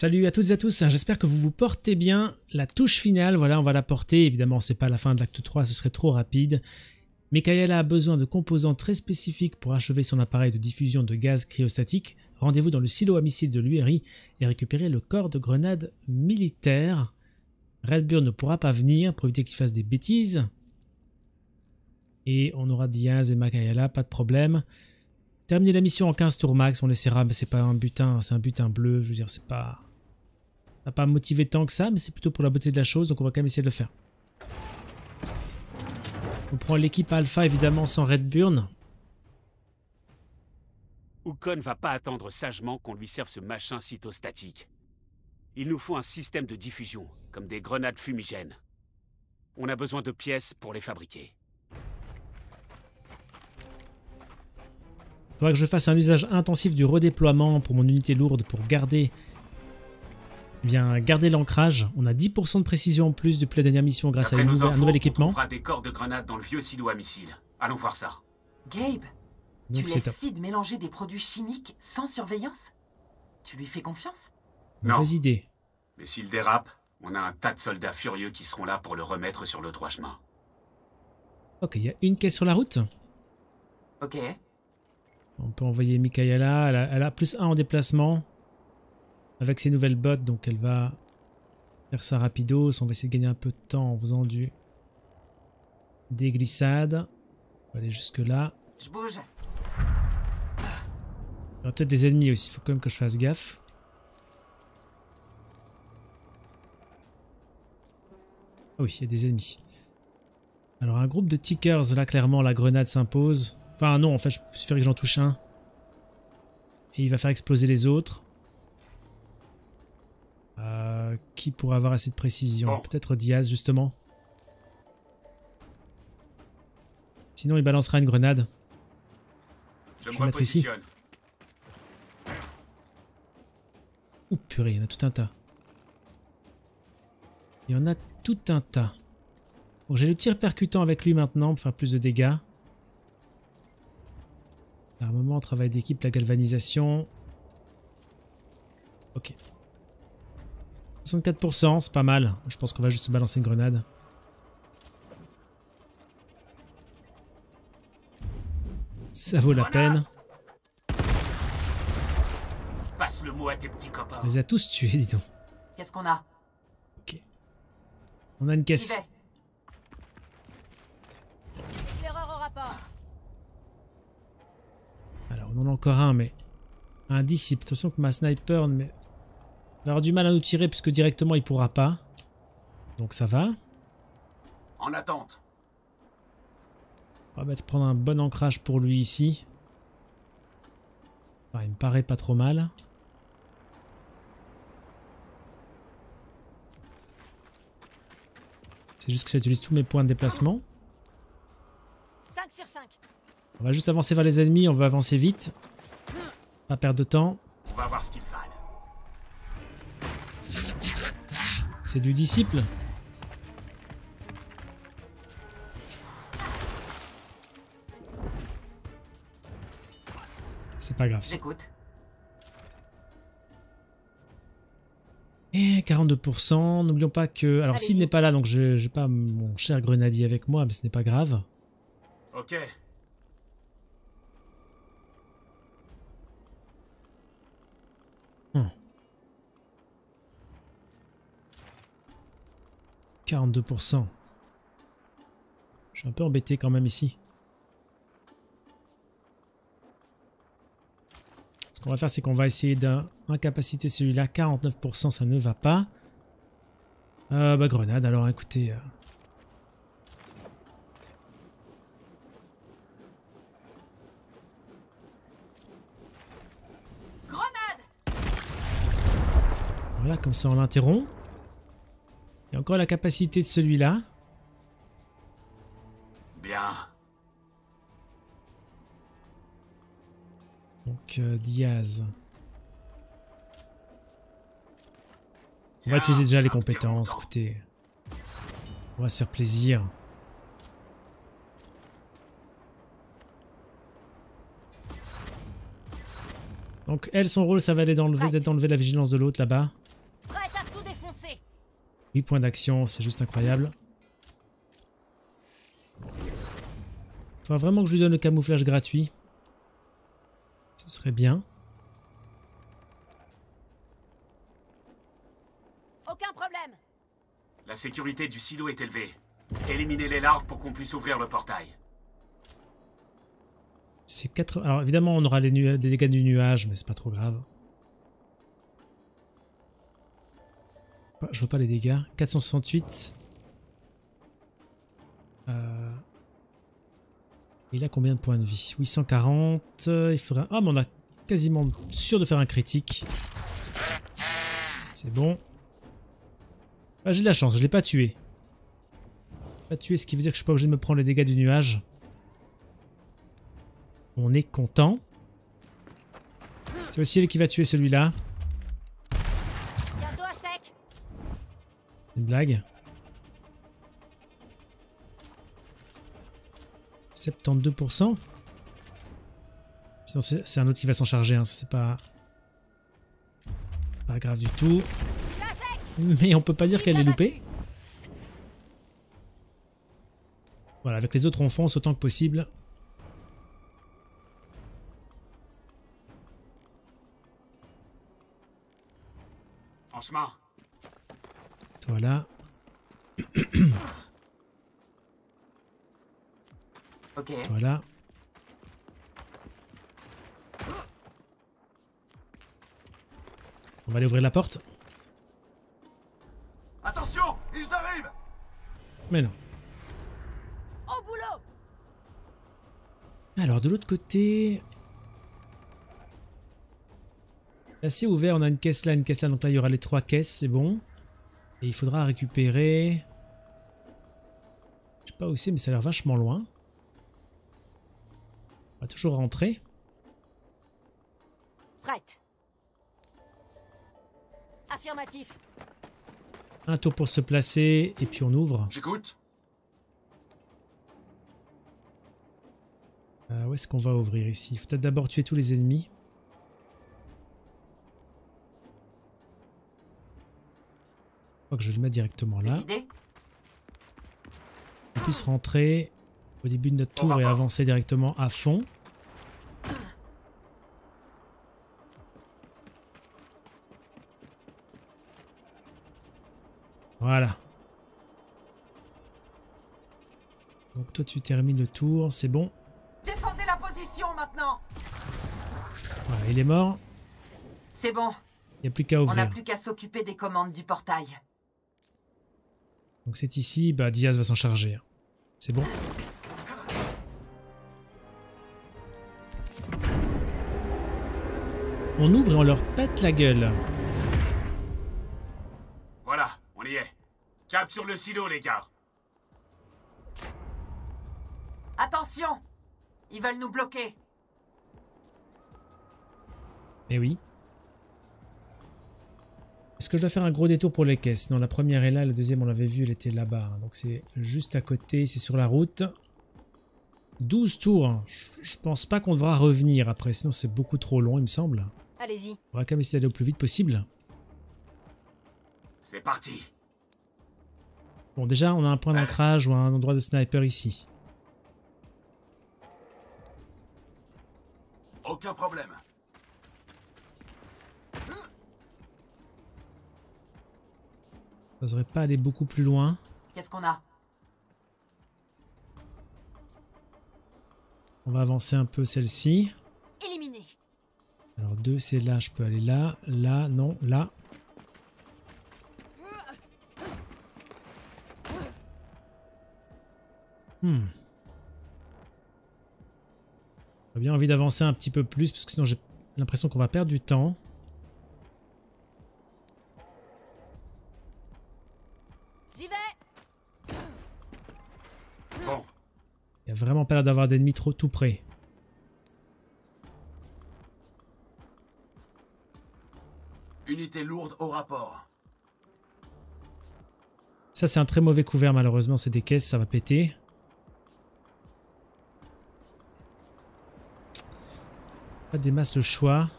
Salut à toutes et à tous, j'espère que vous vous portez bien. La touche finale, voilà, on va la porter. Évidemment, c'est pas la fin de l'acte 3, ce serait trop rapide. Michaela a besoin de composants très spécifiques pour achever son appareil de diffusion de gaz cryostatique. Rendez-vous dans le silo à missiles de l'URI et récupérez le corps de grenade militaire. Redburn ne pourra pas venir pour éviter qu'il fasse des bêtises. Et on aura Diaz et Michaela, pas de problème. Terminer la mission en 15 tours max, on essaiera, mais c'est pas un butin, c'est un butin bleu, je veux dire, c'est pas... Pas motivé tant que ça, mais c'est plutôt pour la beauté de la chose, donc on va quand même essayer de le faire. On prend l'équipe Alpha, évidemment, sans Redburn. Ukon va pas attendre sagement qu'on lui serve ce machin cytostatique. Il nous faut un système de diffusion, comme des grenades fumigènes. On a besoin de pièces pour les fabriquer. Il faudra que je fasse un usage intensif du redéploiement pour mon unité lourde pour garder eh bien garder l'ancrage. On a 10% de précision en plus depuis la dernière mission grâce à un nouvel équipement. On des corps de grenades dans le vieux silo à missiles. Allons voir ça. Gabe, tu laisses Sid mélanger des produits chimiques sans surveillance? Tu lui fais confiance? Mauvaise idée. Mais s'il dérape, on a un tas de soldats furieux qui seront là pour le remettre sur le droit chemin. Ok, il y a une caisse sur la route. Ok. On peut envoyer Mikaela. Elle a, plus 1 en déplacement. Avec ses nouvelles bottes, donc elle va faire ça rapidos. On va essayer de gagner un peu de temps en faisant du des glissades. On va aller jusque là. Je bouge. Il y aura peut-être des ennemis aussi, il faut quand même que je fasse gaffe. Oh oui, il y a des ennemis. Alors un groupe de tickers, là clairement la grenade s'impose. Enfin non, en fait, je suffirait que j'en touche un. Et il va faire exploser les autres. Euh, qui pourrait avoir assez de précision Peut-être Diaz, justement. Sinon, il balancera une grenade. Je, mettre ici. Ouh, purée, il y en a tout un tas. Il y en a tout un tas. Bon, j'ai le tir percutant avec lui maintenant pour faire plus de dégâts. L'armement, travail d'équipe, la galvanisation. Ok. 64%, c'est pas mal. Je pense qu'on va juste balancer une grenade. Ça vaut la peine. Passe le mot à tes petits copains. On les a tous tués, dis donc. Qu'est-ce qu'on a? Ok. On a une caisse. on en a encore un, mais... Un disciple. Attention que ma sniper mais... va avoir du mal à nous tirer puisque directement il pourra pas. Donc ça va. En attente. On va mettre, prendre un bon ancrage pour lui ici. il me paraît pas trop mal. C'est juste que ça utilise tous mes points de déplacement. 5 sur 5. On va juste avancer vers les ennemis, on va avancer vite. Pas perdre de temps. On va voir ce qu'ils C'est du disciple. C'est pas grave. J'écoute. Et 42%. N'oublions pas que... Alors s'il n'est pas là, donc je j'ai pas mon cher grenadier avec moi, mais ce n'est pas grave. Ok, 42%. Je suis un peu embêté quand même ici. Ce qu'on va faire, c'est qu'on va essayer d'incapaciter celui-là. 49%, ça ne va pas. Euh, bah, grenade, alors écoutez... Euh. Voilà, comme ça on l'interrompt. Encore la capacité de celui-là. Bien. Donc euh, Diaz. On va utiliser déjà les compétences, écoutez. On va se faire plaisir. Donc elle, son rôle, ça va aller d'enlever la vigilance de l'autre là-bas. 8 points d'action, c'est juste incroyable. Faudra vraiment que je lui donne le camouflage gratuit. Ce serait bien. Aucun problème. La sécurité du silo est élevée. Éliminez les larves pour qu'on puisse ouvrir le portail. C'est 4... Alors évidemment on aura les des dégâts du nuage, mais c'est pas trop grave. Je vois pas les dégâts. 468. Euh... Il a combien de points de vie? 840. Il faudra... Ah mais on a quasiment sûr de faire un critique. C'est bon. Ah j'ai de la chance, je l'ai pas tué. Pas tué, ce qui veut dire que je suis pas obligé de me prendre les dégâts du nuage. On est content. C'est aussi elle qui va tuer celui-là. Blague? 72%. Sinon c'est un autre qui va s'en charger, hein. c'est pas... Pas grave du tout. Mais on peut pas dire qu'elle est loupée. Voilà, avec les autres on fonce autant que possible. En. Voilà. ok. Voilà. On va aller ouvrir la porte. Attention, ils arrivent. Mais non. Au boulot. Alors de l'autre côté, assez ouvert, on a une caisse là, une caisse là, donc là il y aura les trois caisses, c'est bon. Et il faudra récupérer... Je sais pas où c'est, mais ça a l'air vachement loin. On va toujours rentrer. Prête. Affirmatif. Un tour pour se placer, et puis on ouvre. J'écoute. Euh, où est-ce qu'on va ouvrir ici? Il faut peut-être d'abord tuer tous les ennemis. Crois que je vais le mettre directement là. On puisse rentrer au début de notre tour et avancer directement à fond. Voilà. Donc toi tu termines le tour, c'est bon. Défendez la position maintenant. Voilà, il est mort. C'est bon. Il n'y a plus qu'à ouvrir. On n'a plus qu'à s'occuper des commandes du portail. Donc c'est ici, bah Diaz va s'en charger. C'est bon? On ouvre et on leur pète la gueule. Voilà, on y est. Cap sur le silo, les gars. Attention Ils veulent nous bloquer. Mais oui. Est-ce que je dois faire un gros détour pour les caisses Non, la première est là, la deuxième, on l'avait vu, elle était là-bas. Donc c'est juste à côté, c'est sur la route. 12 tours. Je, pense pas qu'on devra revenir après, sinon c'est beaucoup trop long, il me semble. Allez-y. On va quand même essayer d'aller au plus vite possible. C'est parti. Bon, déjà, on a un point d'ancrage ou un endroit de sniper ici. Aucun problème. J'oserais pas aller beaucoup plus loin. Qu'est-ce qu'on a? On va avancer un peu celle-ci. Éliminé. Alors deux, c'est là, je peux aller là, là, non, là. Hmm. J'ai bien envie d'avancer un petit peu plus parce que sinon j'ai l'impression qu'on va perdre du temps. Vraiment pas l'air d'avoir d'ennemis trop tout près. Unité lourde au rapport. Ça c'est un très mauvais couvert malheureusement, c'est des caisses, ça va péter. Pas des masses le choix.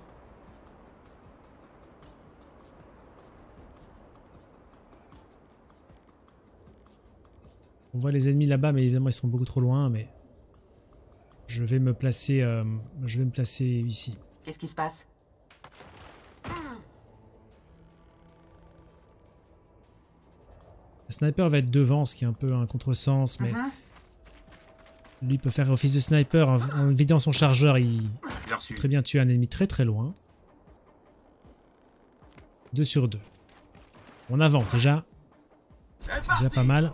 On voit les ennemis là-bas, mais évidemment ils sont beaucoup trop loin, mais... Je vais me placer, euh, je vais me placer ici. Qu'est-ce qui se passe? Le sniper va être devant, ce qui est un peu un contresens, mais... Mhm. Lui peut faire office de sniper en, en vidant son chargeur, il peut très bien tuer un ennemi très très loin. 2 sur 2. On avance déjà, c'est déjà pas mal.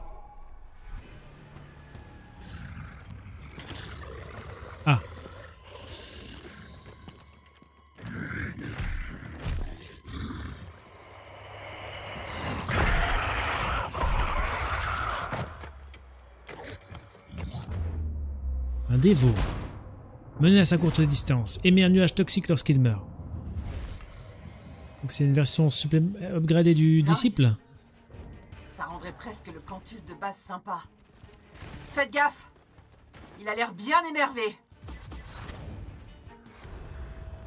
Dévot. Menace à courte distance. Émet un nuage toxique lorsqu'il meurt. Donc c'est une version supplé- upgradée du disciple? Ça rendrait presque le cantus de base sympa. Faites gaffe Il a l'air bien énervé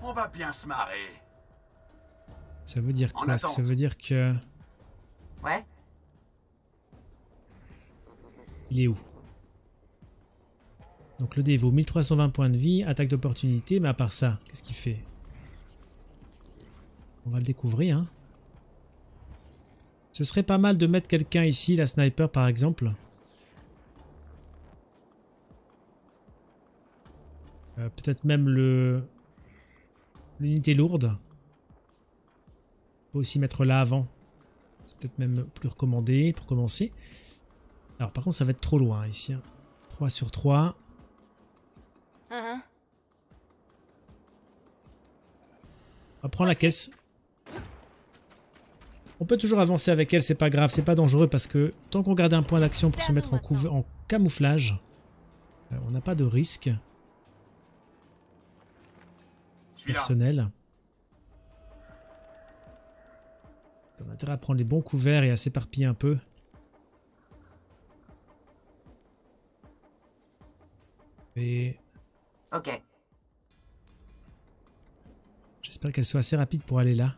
On va bien se marrer. Ça veut dire quoi? Ça veut dire que... Ouais Il est où? Donc le dé vaut 1320 points de vie, attaque d'opportunité, mais à part ça, qu'est-ce qu'il fait? On va le découvrir. Hein. Ce serait pas mal de mettre quelqu'un ici, la sniper par exemple. Euh, Peut-être même le l'unité lourde. Faut aussi mettre là avant. C'est peut-être même plus recommandé pour commencer. Alors par contre ça va être trop loin ici. hein. 3 sur 3. On va prendre la caisse. On peut toujours avancer avec elle, c'est pas grave, c'est pas dangereux parce que tant qu'on garde un point d'action pour se mettre en, en camouflage, euh, on n'a pas de risque personnel. On a intérêt à prendre les bons couverts et à s'éparpiller un peu. Et Ok. J'espère qu'elle soit assez rapide pour aller là.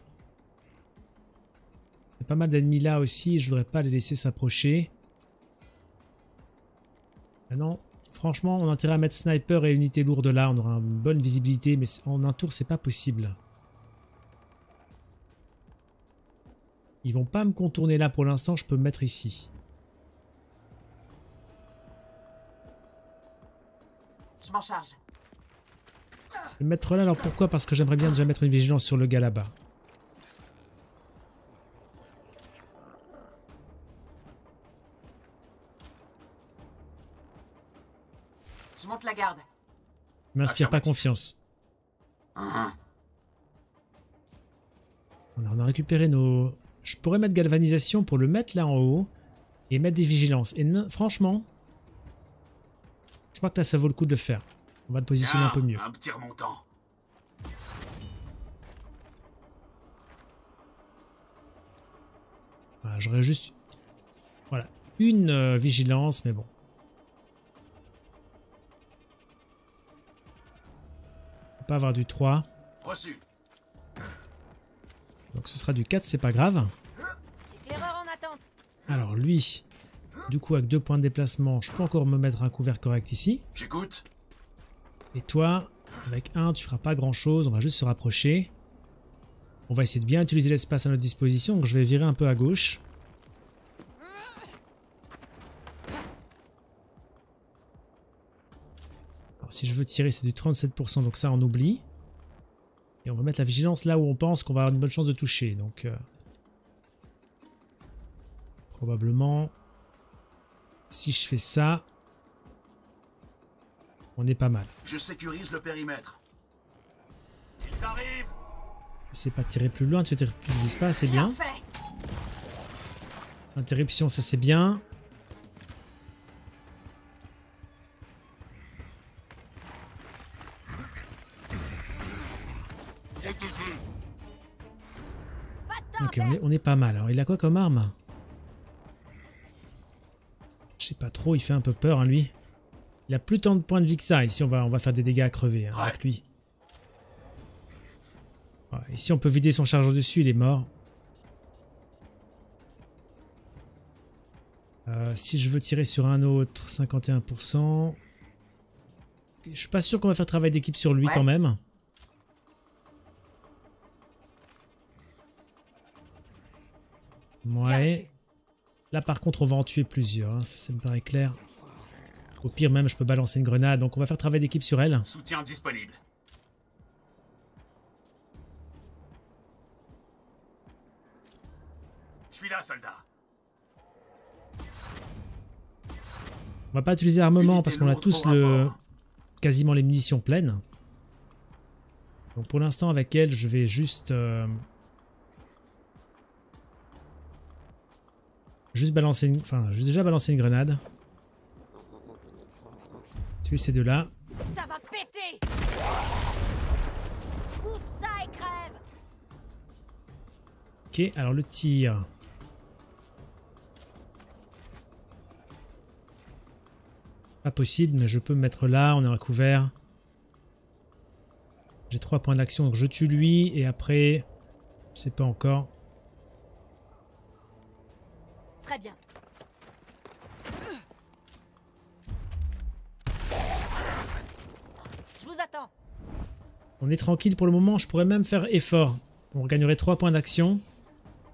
Il y a pas mal d'ennemis là aussi, je voudrais pas les laisser s'approcher. Ah non, franchement, on a intérêt à mettre sniper et unité lourde là, on aura une bonne visibilité, mais en un tour, c'est pas possible. Ils vont pas me contourner là pour l'instant, je peux me mettre ici. Je m'en charge. Je vais me mettre là, alors pourquoi? Parce que j'aimerais bien déjà mettre une vigilance sur le gars là-bas. Je monte la garde. Il m'inspire pas Affirmatif. confiance. Hein, On a, on a récupéré nos... Je pourrais mettre galvanisation pour le mettre là en haut et mettre des vigilances. Et non- franchement, je crois que là ça vaut le coup de le faire. On va le positionner un peu mieux. Un petit remontant. Voilà, J'aurais juste... Voilà, une euh, vigilance, mais bon. On peut pas avoir du 3. Reçu. Donc ce sera du 4, c'est pas grave. En attente. Alors lui, du coup avec deux points de déplacement, je peux encore me mettre un couvert correct ici. J'écoute. Et toi, avec un, tu feras pas grand chose, on va juste se rapprocher. On va essayer de bien utiliser l'espace à notre disposition, donc je vais virer un peu à gauche. Alors si je veux tirer, c'est du 37%, donc ça on oublie. Et on va mettre la vigilance là où on pense qu'on va avoir une bonne chance de toucher, donc... euh, probablement... Si je fais ça... On est pas mal. Je sécurise le périmètre. Ils arrivent. C'est pas tirer plus loin, tu tirer plus d'espace, c'est bien. Interruption, ça c'est bien. Pas Ok, temps on est, on est pas mal. Alors, il a quoi comme arme? Je sais pas trop, il fait un peu peur, hein, lui. Il a plus tant de points de vie que ça. Ici, on va, on va faire des dégâts à crever hein, avec lui. Ouais, ici, on peut vider son chargeur dessus, il est mort. Euh, si je veux tirer sur un autre, 51%. Je suis pas sûr qu'on va faire travail d'équipe sur lui Ouais. quand même. Ouais. Là par contre on va en tuer plusieurs, hein, ça, ça me paraît clair. Au pire même je peux balancer une grenade, donc on va faire travail d'équipe sur elle. Soutien disponible. Je suis là, soldat. On va pas utiliser armement parce qu'on a tous le quasiment les munitions pleines. Donc pour l'instant avec elle je vais juste euh, juste balancer une enfin j'ai déjà balancé une grenade. Tuer ces deux là. Ça va péter Ouf ça et crève Ok alors le tir. Pas possible mais je peux me mettre là, on est recouvert. J'ai trois points d'action donc je tue lui et après je sais pas encore. Très bien. Attends. On est tranquille pour le moment, je pourrais même faire effort. On gagnerait 3 points d'action.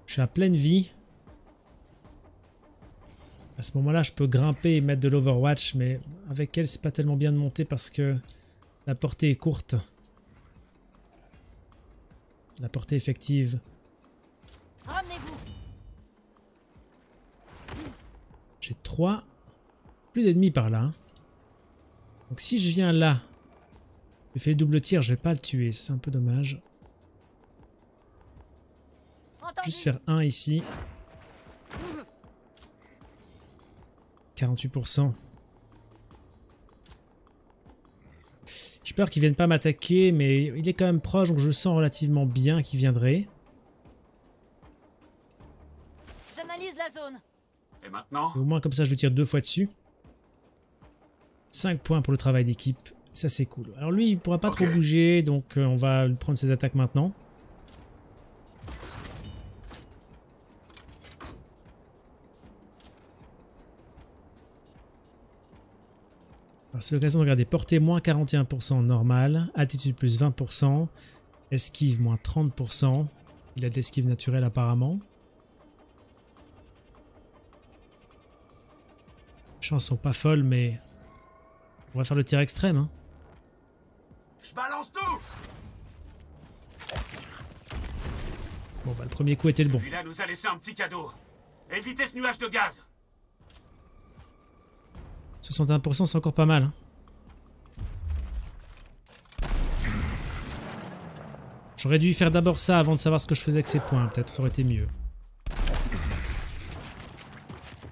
Je suis à pleine vie. À ce moment-là, je peux grimper et mettre de l'Overwatch, mais avec elle, c'est pas tellement bien de monter parce que la portée est courte. La portée effective. J'ai 3. Plus d'ennemis par là. Donc si je viens là, je fais le double tir, je vais pas le tuer. C'est un peu dommage. Juste faire un ici. 48%. J'ai peur qu'il vienne pas m'attaquer, mais il est quand même proche, donc je sens relativement bien qu'il viendrait. J'analyse la zone. Et maintenant Au moins comme ça je lui tire deux fois dessus. 5 points pour le travail d'équipe. Ça c'est cool. Alors lui il pourra pas trop bouger, donc euh, on va lui prendre ses attaques maintenant. C'est l'occasion de regarder portée moins 41% normal, attitude plus 20%, esquive moins 30%. Il a de l'esquive naturelle apparemment. Les chances sont pas folles, mais on va faire le tir extrême. hein. Je balance tout Bon, bah, le premier coup était le bon. Celui-là nous a laissé un petit cadeau. Évitez ce nuage de gaz 61%, c'est encore pas mal. hein. J'aurais dû faire d'abord ça avant de savoir ce que je faisais avec ces points. Peut-être ça aurait été mieux.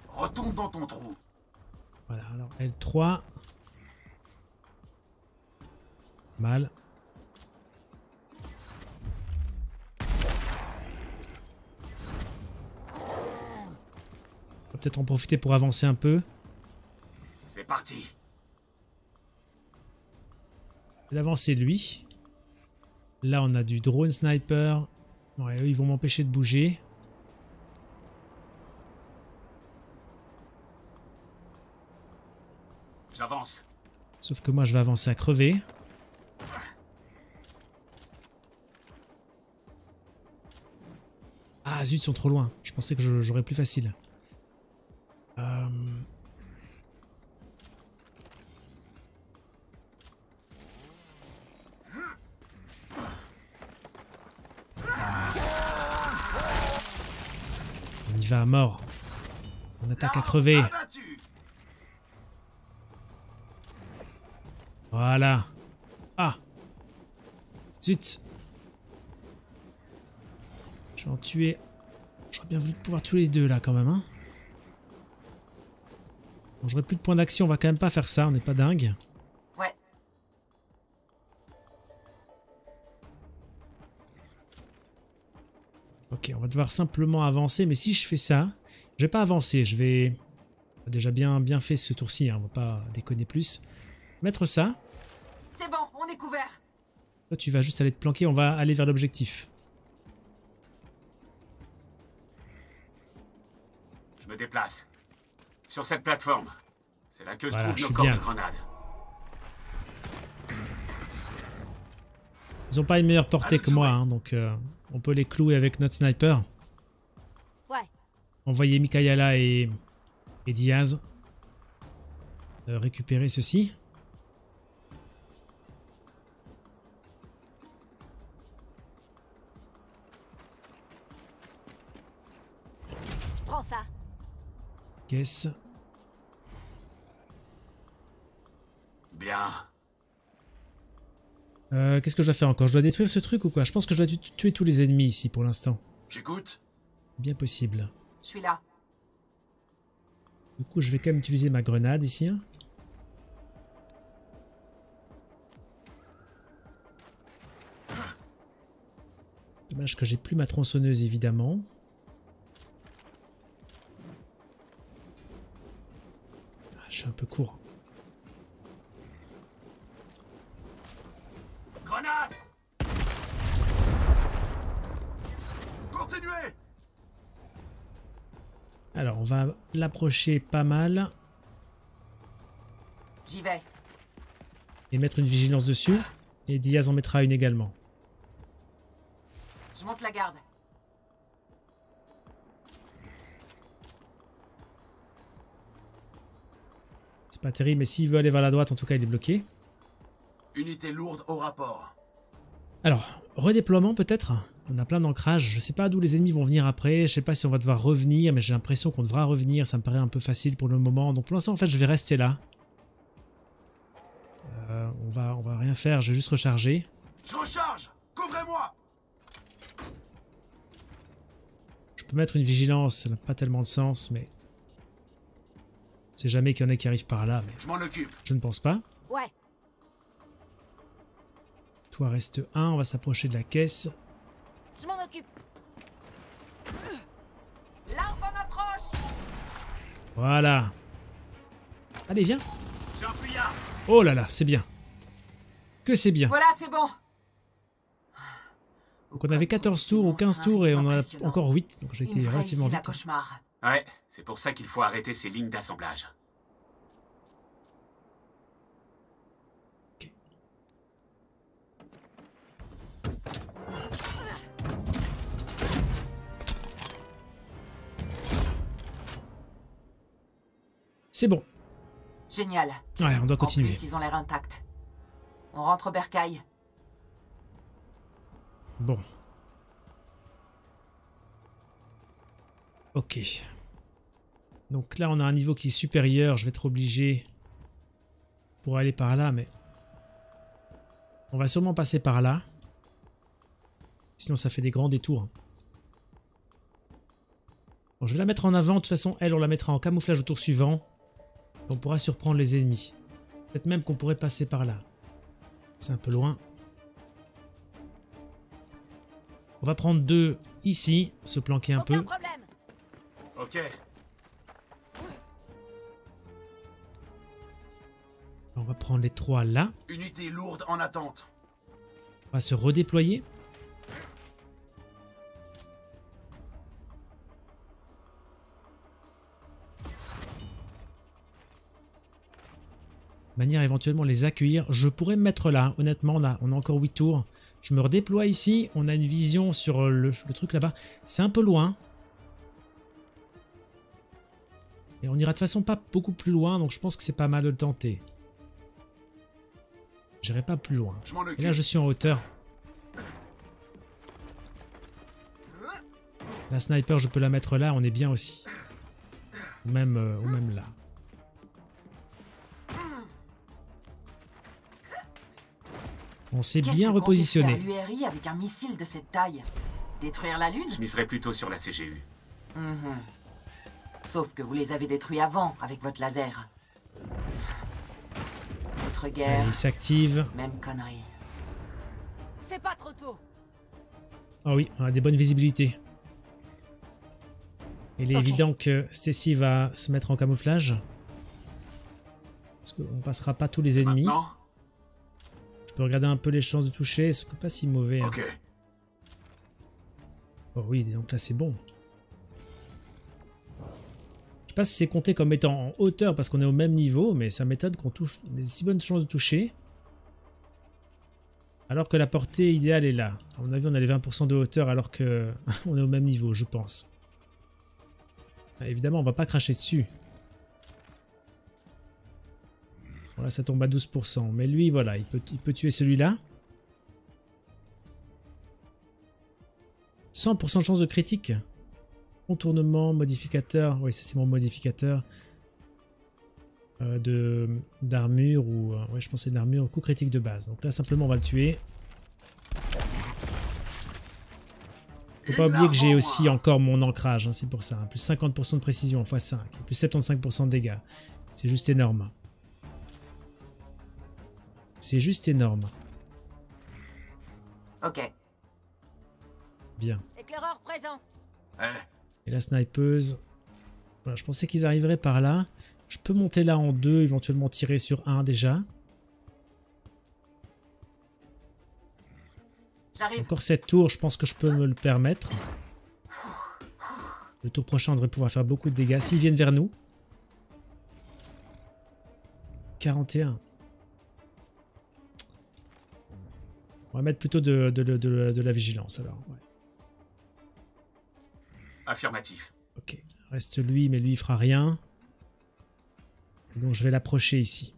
Retourne dans ton trou. Voilà, alors L3. Mal. On va peut-être en profiter pour avancer un peu. C'est parti. Vais avancer lui. Là, on a du drone sniper. Ouais, eux, ils vont m'empêcher de bouger. J'avance. Sauf que moi, je vais avancer à crever. Ah, zut, ils sont trop loin. Je pensais que j'aurais plus facile. Euh, On y va à mort. On attaque à crever. Voilà. Ah Zut en tuer. J'aurais bien voulu pouvoir tuer les deux là quand même. Hein. Bon, J'aurais plus de points d'action, on va quand même pas faire ça, on n'est pas dingue. Ouais. Ok, on va devoir simplement avancer, mais si je fais ça, je vais pas avancer, je vais... On a déjà bien, bien fait ce tour-ci, hein, on va pas déconner plus. Mettre ça, C'est bon, on est couvert. Toi, tu vas juste aller te planquer, on va aller vers l'objectif. Sur cette plateforme. C'est là que se Voilà, nos suis corps bien. de grenades. Ils ont pas une meilleure portée que moi, hein, donc euh, on peut les clouer avec notre sniper. Ouais. Envoyer Mikayala et, et Diaz. Euh, récupérer ceci. Je prends ça. Caisse. Bien. Euh, Qu'est-ce que je dois faire encore? Je dois détruire ce truc ou quoi? Je pense que je dois tu- tuer tous les ennemis ici pour l'instant. J'écoute. Bien possible. Je suis là. Du coup, je vais quand même utiliser ma grenade ici. hein. Dommage que j'ai plus ma tronçonneuse évidemment. Ah, je suis un peu court. Alors, on va l'approcher pas mal J'y vais. et mettre une vigilance dessus. Et Diaz en mettra une également. Je monte la garde. C'est pas terrible, mais s'il veut aller vers la droite, en tout cas, il est bloqué. Unité lourde au rapport. Alors, redéploiement peut-être? On a plein d'ancrages, je sais pas d'où les ennemis vont venir après, je sais pas si on va devoir revenir, mais j'ai l'impression qu'on devra revenir, ça me paraît un peu facile pour le moment. Donc pour l'instant, en fait, je vais rester là. Euh, on, va, on va rien faire, je vais juste recharger. Je recharge Couvrez-moi Je peux mettre une vigilance, ça n'a pas tellement de sens, mais... Sait jamais qu'il y en a qui arrivent par là, mais Je m'en occupe. je ne pense pas. Ouais. Toi reste 1, on va s'approcher de la caisse. Je m'en occupe. L'arme en approche Voilà. Allez, viens. Oh là là, c'est bien. Que c'est bien. Voilà, c'est bon. Donc on avait 14 tours ou 15 tours et on en a encore 8, donc j'ai été relativement vite. cauchemar. Ouais, c'est pour ça qu'il faut arrêter ces lignes d'assemblage. C'est bon. Génial. Ouais, on doit En continuer. plus, ils ont l'air intacts. On rentre au bercail. Bon. Ok. Donc là, on a un niveau qui est supérieur. Je vais être obligé pour aller par là, mais... On va sûrement passer par là. Sinon, ça fait des grands détours. Bon, je vais la mettre en avant. De toute façon, elle, on la mettra en camouflage au tour suivant. On pourra surprendre les ennemis. Peut-être même qu'on pourrait passer par là. C'est un peu loin. On va prendre deux ici, se planquer un Aucun peu. problème. Ok, On va prendre les trois là. Unité lourde en attente. On va se redéployer. Manière à éventuellement les accueillir. Je pourrais me mettre là. Honnêtement, on a, on a encore 8 tours. Je me redéploie ici. On a une vision sur le, le truc là-bas. C'est un peu loin. Et on ira de toute façon pas beaucoup plus loin. Donc je pense que c'est pas mal de le tenter. J'irai pas plus loin. Et là, je suis en hauteur. La sniper, je peux la mettre là, on est bien aussi. Ou même, euh, ou même là. On s'est bien repositionné. l'URI avec un missile de cette taille Détruire la Lune je miserais plutôt sur la CGU. Mhm. Sauf que vous les avez détruits avant avec votre laser. Votre Allez, guerre, il s'active. même connerie. C'est pas trop tôt. Ah oui, on a des bonnes visibilités. Il est Ok. évident que Stacy va se mettre en camouflage. Parce qu'on passera pas tous les ennemis. Maintenant peux regarder un peu les chances de toucher, ce n'est pas si mauvais. hein. Ok. Oh oui, donc là c'est bon. Je sais pas si c'est compté comme étant en hauteur parce qu'on est au même niveau, mais ça m'étonne qu'on touche on ait si bonnes chances de toucher. Alors que la portée idéale est là. À mon avis, on a les 20% de hauteur alors que on est au même niveau, je pense. Ah, évidemment, on va pas cracher dessus. Voilà, ça tombe à 12%. Mais lui, voilà, il peut, il tuer celui-là. 100% de chance de critique. Contournement, modificateur. Oui, ça c'est mon modificateur. Euh, d'armure ou... euh, ouais, je pensais une armure, coup critique de base. Donc là, simplement, on va le tuer. Faut pas oublier que j'ai aussi encore mon ancrage, hein, c'est pour ça. hein. Plus 50% de précision x5, et plus 75% de dégâts. C'est juste énorme. C'est juste énorme. Ok. Bien. Éclaireur présent. Eh, Et la snipeuse. Voilà, je pensais qu'ils arriveraient par là. Je peux monter là en deux, éventuellement tirer sur un déjà. J'arrive. Encore cette tour, je pense que je peux me le permettre. Le tour prochain, on devrait pouvoir faire beaucoup de dégâts s'ils viennent vers nous. 41. On va mettre plutôt de, de- de- de- de la vigilance alors. ouais. affirmatif. Ok, reste lui, mais lui il fera rien. Donc je vais l'approcher ici.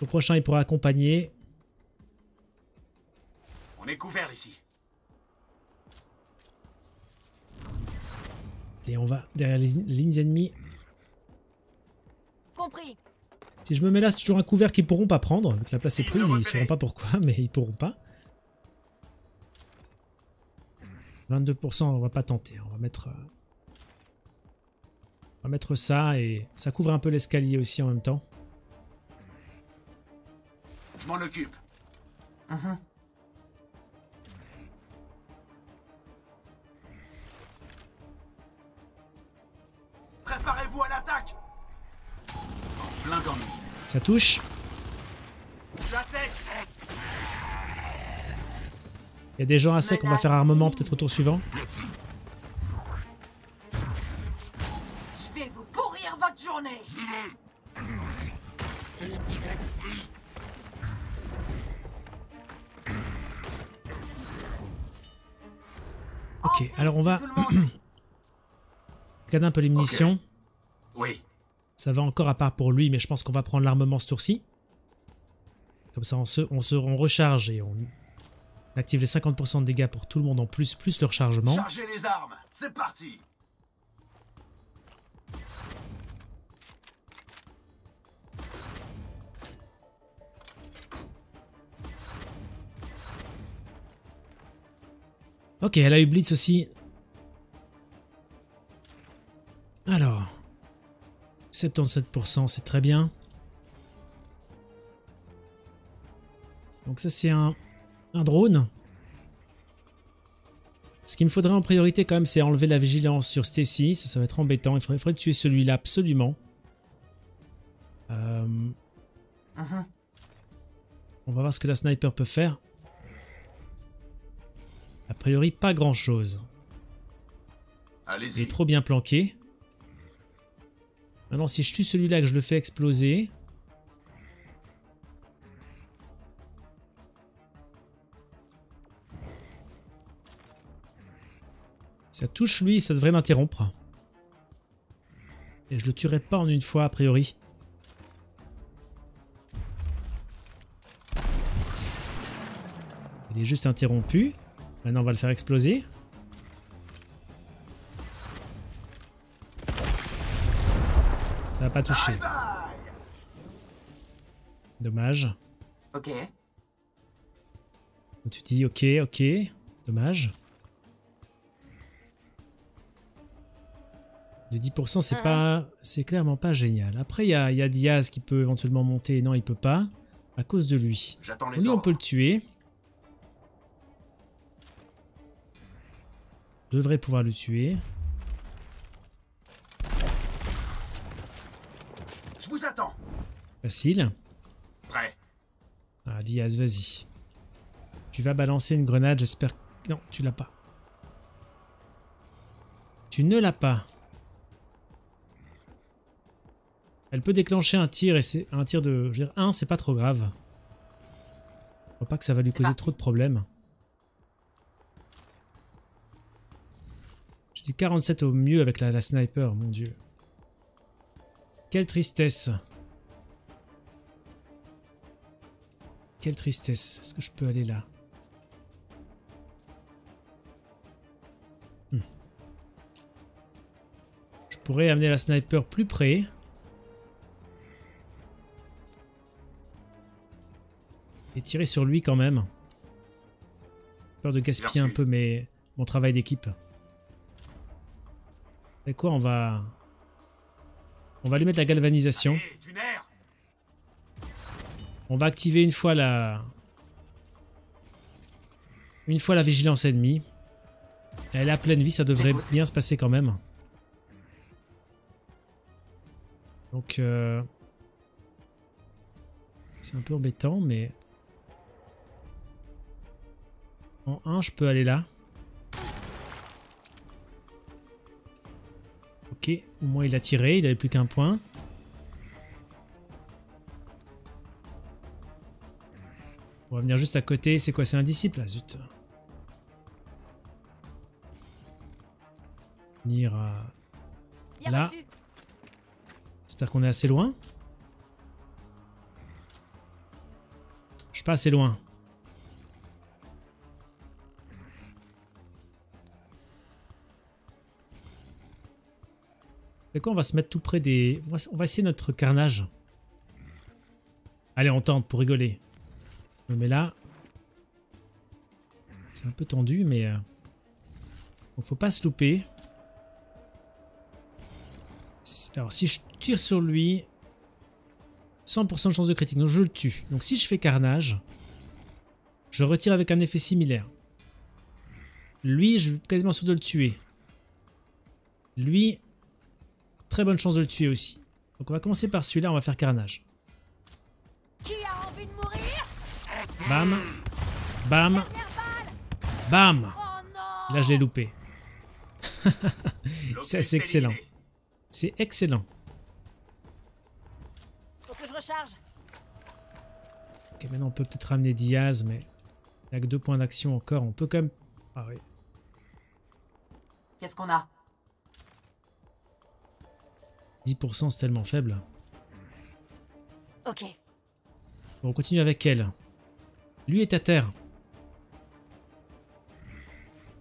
Au prochain, il pourra accompagner. On est couvert ici. Et on va derrière les les lignes ennemies. Compris. Si je me mets là, c'est toujours un couvert qu'ils pourront pas prendre. Vu que la place est prise, ils sauront pas pourquoi, mais ils pourront pas. 22%, on va pas tenter. On va mettre... euh, On va mettre ça et ça couvre un peu l'escalier aussi en même temps. Je m'en occupe. Mhm. Préparez-vous à l'attaque En plein dans le mille. Ça touche. Il y a des gens à sec, on va faire armement peut-être au tour suivant. Je vais vous pourrir votre journée. Ok, alors on va regarder un peu les munitions. Oui. Ça va encore à part pour lui, mais je pense qu'on va prendre l'armement ce tour-ci. Comme ça, on se, on se on recharge et on active les 50% de dégâts pour tout le monde en plus, plus le rechargement. Chargez les armes. C'est parti. Ok, elle a eu Blitz aussi. 77%, c'est très bien. Donc ça, c'est un, drone. Ce qu'il me faudrait en priorité quand même, c'est enlever la vigilance sur Stacy. Ça, ça va être embêtant. Il faudrait, il tuer celui-là absolument. On va voir ce que la sniper peut faire. A priori, pas grand-chose. Il Allez-y. est trop bien planqué. Maintenant, si je tue celui-là que je le fais exploser... Ça touche lui, ça devrait l'interrompre. Et je le tuerai pas en une fois, a priori. Il est juste interrompu. Maintenant, on va le faire exploser. Pas toucher. Dommage. Ok. Tu dis ok, ok. Dommage. De 10%, c'est pas, c'est clairement pas génial. Après, il y a, y a Diaz qui peut éventuellement monter. Non, il peut pas. À cause de lui. Lui, on peut le tuer. Devrait pouvoir le tuer. Je vous attends. Facile. Prêt. Ah, Diaz, vas-y. Tu vas balancer une grenade, j'espère. Non, tu l'as pas. Tu ne l'as pas. Elle peut déclencher un tir et c'est un tir de. Je veux dire, 1, c'est pas trop grave. Je crois pas que ça va lui causer trop de problèmes. J'ai du 47 au mieux avec la, la sniper, mon dieu. Quelle tristesse. Quelle tristesse. Est-ce que je peux aller là Hmm. Je pourrais amener la sniper plus près. Et tirer sur lui quand même. Peur de gaspiller un peu mes, mon travail d'équipe. C'est quoi On va... On va lui mettre la galvanisation. Allez, On va activer une fois la... Une fois la vigilance ennemie. Elle est à pleine vie, ça devrait bien se passer quand même. Donc... euh, C'est un peu embêtant, mais... En 1, je peux aller là. Ok, au moins il a tiré, il avait plus qu'un point. On va venir juste à côté. C'est quoi C'est un disciple là, zut. Venir à... Là. J'espère qu'on est assez loin. Je suis pas assez loin. C'est quoi On va se mettre tout près des... On va essayer notre carnage. Allez, on tente pour rigoler. Mets là. C'est un peu tendu, mais... euh, faut pas se louper. Alors si je tire sur lui... 100% de chance de critique, donc je le tue. Donc si je fais carnage, je retire avec un effet similaire. Lui, je suis quasiment sûr de le tuer. Lui, très bonne chance de le tuer aussi. Donc on va commencer par celui-là, on va faire carnage. Bam, bam, bam Là je l'ai loupé. C'est excellent. C'est excellent. Faut que je recharge. Ok, maintenant on peut peut-être ramener Diaz, mais il n'y a que deux points d'action encore. On peut quand même... Ah oui. Qu'est-ce qu'on a? 10% c'est tellement faible. Ok. Bon, on continue avec elle. Lui est à terre.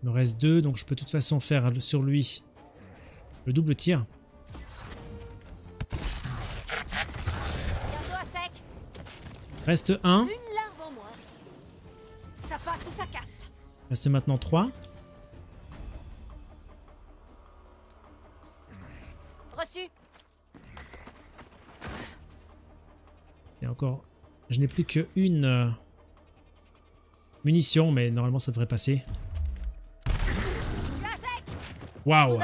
Il me reste deux, donc je peux de toute façon faire sur lui le double tir. Reste un. Une. Reste maintenant 3. Reçu. Et encore, je n'ai plus qu'une euh, munition, mais normalement ça devrait passer. Waouh,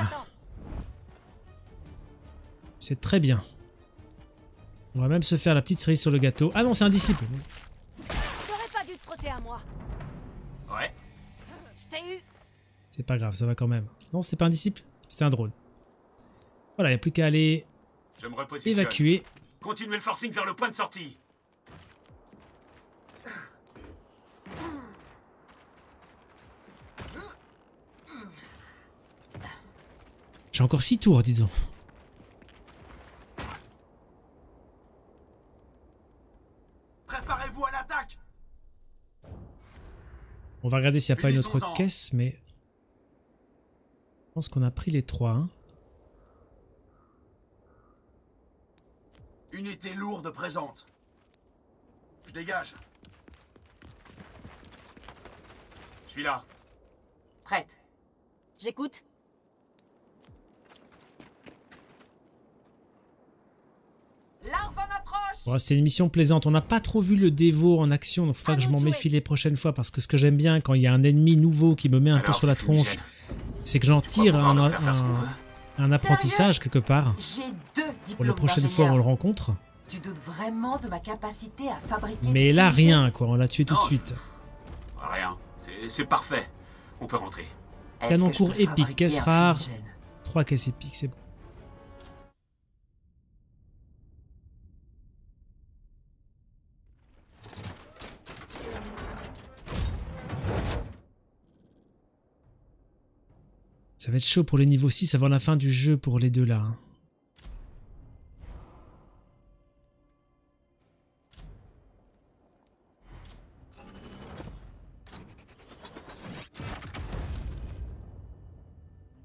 c'est très bien. On va même se faire la petite cerise sur le gâteau. Ah non, c'est un disciple. T'aurais pas dû te frotter à moi. Ouais. Je t'ai eu. C'est pas grave, ça va quand même. Non, c'est pas un disciple, c'était un drone. Voilà, il n'y a plus qu'à aller Je me repositionne. évacuer. Continuez le forcing vers le point de sortie. J'ai encore 6 tours, disons. Préparez-vous à l'attaque On va regarder s'il n'y a pas une autre caisse, mais... Je pense qu'on a pris les trois. hein. Unité lourde présente. Je dégage. Je suis là. Prête. J'écoute. L'arme en approche Bon, c'était une mission plaisante. On n'a pas trop vu le dévo en action, donc il faudra que je m'en méfie les prochaines fois, parce que ce que j'aime bien quand il y a un ennemi nouveau qui me met un peu Alors, sur la c'est tronche, c'est que j'en tire un, apprentissage quelque part. Pour la prochaine fois, on le rencontre. Tu doutes vraiment de ma capacité à fabriquer Mais là, rien, quoi. On l'a tué tout de suite. Rien. C'est- C'est parfait. On peut rentrer. Canon court épique, caisse rare. Trois caisses épiques, c'est bon. Ça va être chaud pour les niveaux 6 avant la fin du jeu pour les deux là. hein.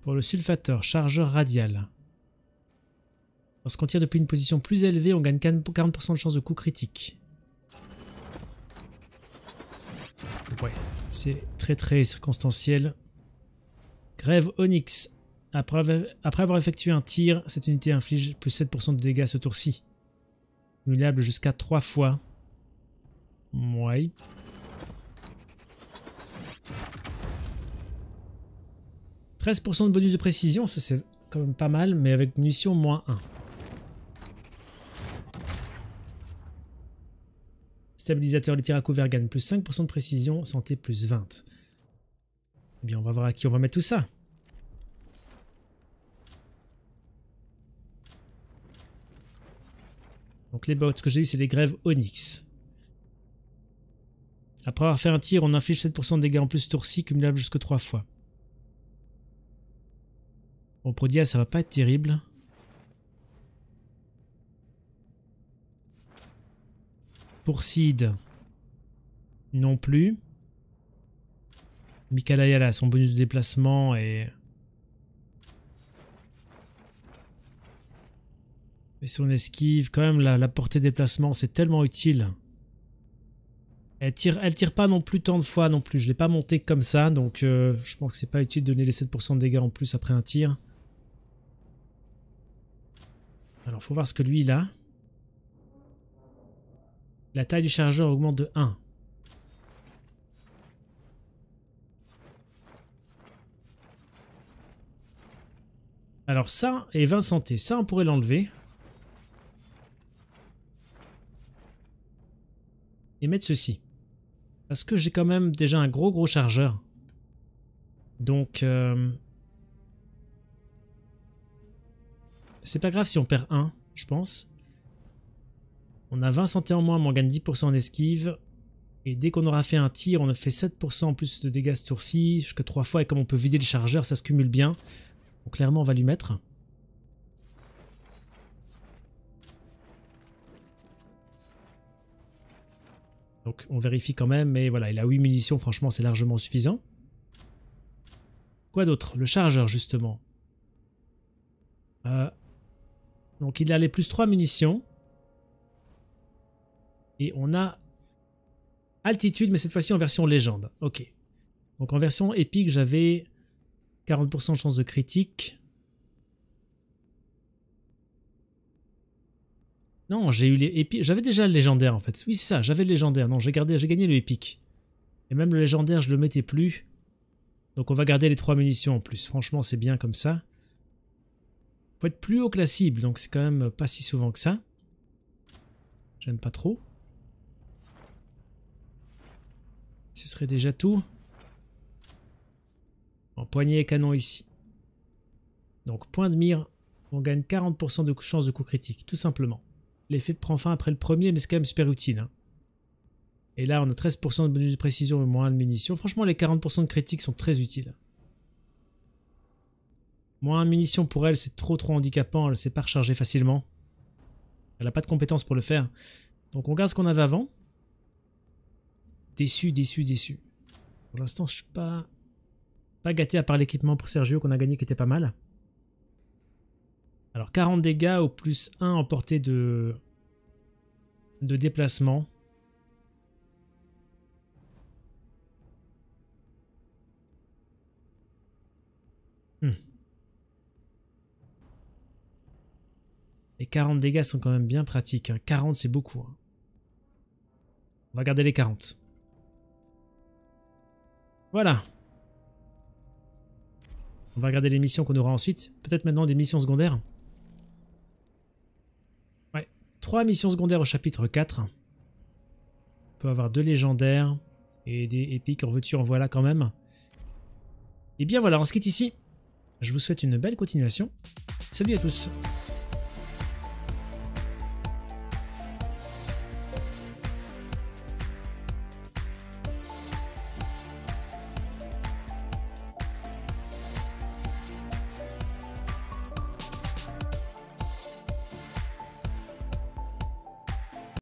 Pour le sulfateur, chargeur radial. Lorsqu'on tire depuis une position plus élevée, on gagne 40% de chance de coup critique. Ouais, c'est très très circonstanciel. Grève Onyx. Après avoir, effectué un tir, cette unité inflige plus 7% de dégâts ce tour-ci. Cumulable jusqu'à 3 fois. Ouais. « 13% de bonus de précision, ça c'est quand même pas mal, mais avec munition moins 1. Stabilisateur, les tirs à couvert gagnent plus 5% de précision, santé plus 20. Eh bien, on va voir à qui on va mettre tout ça. Donc les bots que j'ai eu, c'est les grèves Onyx. Après avoir fait un tir, on inflige 7% de dégâts en plus tour-ci, cumulable jusque 3 fois. Bon, pour Dia, ça va pas être terrible. Pour Sid, non plus. Mikalaya, là, son bonus de déplacement et... Et son esquive, quand même, la, la portée de déplacement, c'est tellement utile. Elle tire, elle tire pas non plus tant de fois non plus. Je l'ai pas monté comme ça, donc euh, je pense que c'est pas utile de donner les 7% de dégâts en plus après un tir. Alors, faut voir ce que lui, il a. La taille du chargeur augmente de 1. Alors ça, et 20 santé, ça on pourrait l'enlever. Et mettre ceci. Parce que j'ai quand même déjà un gros gros chargeur. Donc... euh, C'est pas grave si on perd 1, je pense. On a 20 santé en moins, mais on gagne 10% en esquive. Et dès qu'on aura fait un tir, on a fait 7% en plus de dégâts ce tour-ci, jusqu'à 3 fois. Et comme on peut vider le chargeur, ça se cumule bien. Donc clairement, on va lui mettre. Donc on vérifie quand même, mais voilà, il a 8 munitions, franchement c'est largement suffisant. Quoi d'autre? Le chargeur justement. Euh, donc il a les plus 3 munitions. Et on a altitude, mais cette fois-ci en version légende. Ok. Donc en version épique, j'avais 40% de chance de critique. Non, j'ai eu les épiques. J'avais déjà le légendaire en fait. Oui, c'est ça, j'avais le légendaire. Non, j'ai gagné le épique. Et même le légendaire, je le mettais plus. Donc on va garder les 3 munitions en plus. Franchement, c'est bien comme ça. Faut être plus haut que la cible, donc c'est quand même pas si souvent que ça. J'aime pas trop. Ce serait déjà tout. En poignée et canon ici. Donc point de mire, on gagne 40% de chance de coup critique, tout simplement. L'effet prend fin après le premier, mais c'est quand même super utile. hein. Et là, on a 13% de bonus de précision et moins de munitions. Franchement, les 40% de critique sont très utiles. Moins de munitions pour elle, c'est trop trop handicapant. Elle ne sait pas recharger facilement. Elle n'a pas de compétences pour le faire. Donc on garde ce qu'on avait avant. Déçu, déçu, déçu. Pour l'instant, je suis pas, pas gâté à part l'équipement pour Sergio qu'on a gagné qui était pas mal. Alors 40 dégâts au plus 1 en portée de, déplacement. Hmm. Les 40 dégâts sont quand même bien pratiques. hein. 40 c'est beaucoup. hein. On va garder les 40. Voilà. On va regarder les missions qu'on aura ensuite. Peut-être maintenant des missions secondaires. Ouais. Trois missions secondaires au chapitre 4. On peut avoir deux légendaires et des épiques. En veux-tu, en voilà quand même. Et bien voilà, on se quitte ici. Je vous souhaite une belle continuation. Salut à tous